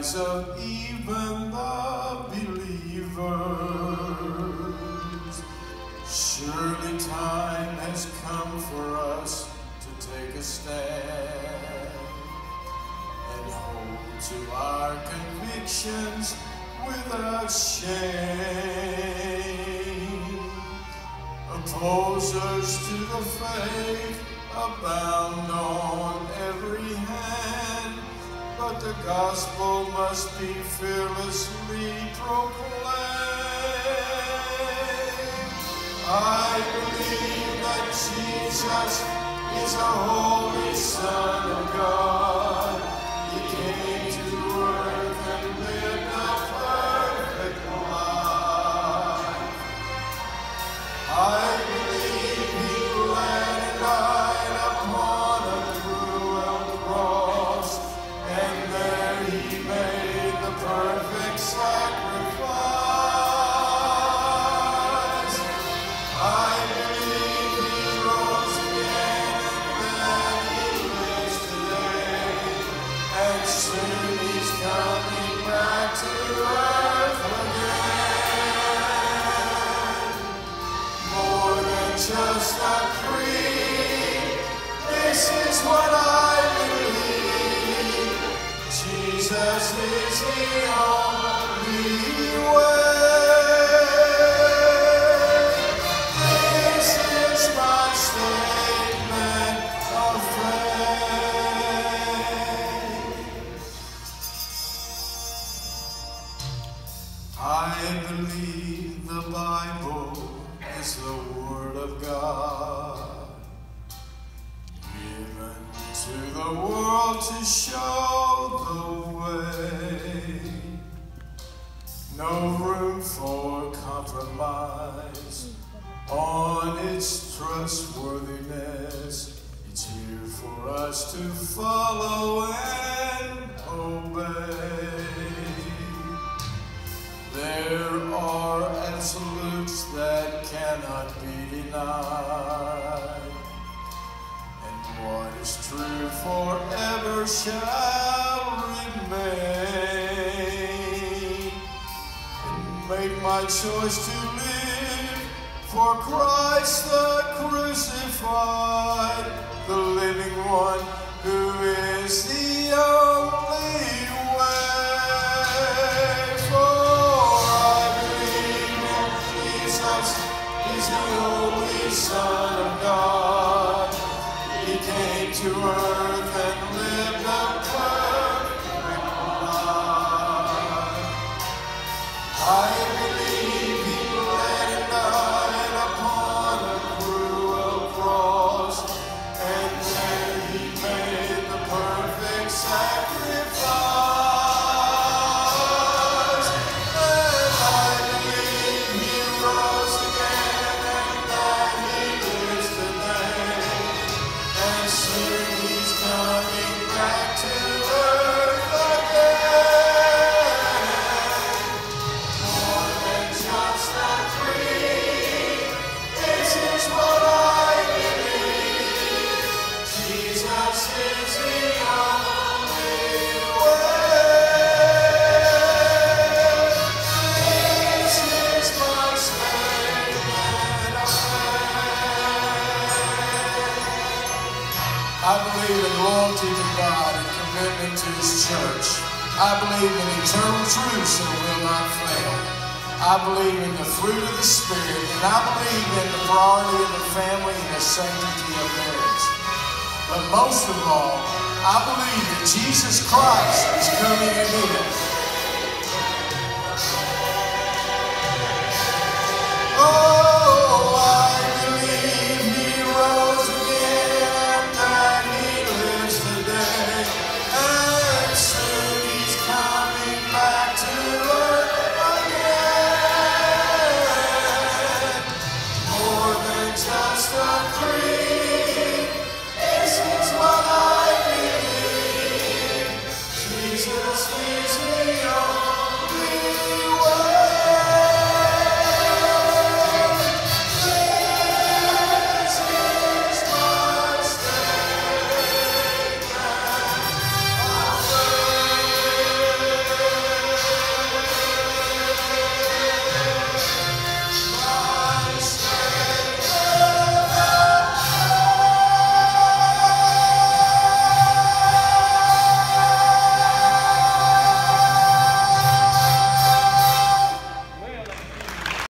eyes of even the believers. Surely time has come for us to take a stand and hold to our convictions without shame. Opposers to the faith abound on every hand, but the gospel must be fearlessly proclaimed. I believe that Jesus is the Holy Son of God. He came Jesus the. This is my statement of faith. I believe the Bible is the Word of God, given to the world to show the No room for compromise on its trustworthiness. It's here for us to follow and obey. There are absolutes that cannot be denied. And what is true forever shall my choice to live for Christ the crucified, the living one who is the only I believe in loyalty to God and commitment to His church. I believe in eternal truths that will not fail. I believe in the fruit of the Spirit, and I believe in the priority of the family and the sanctity of marriage. But most of all, I believe that Jesus Christ is coming again. just a creature.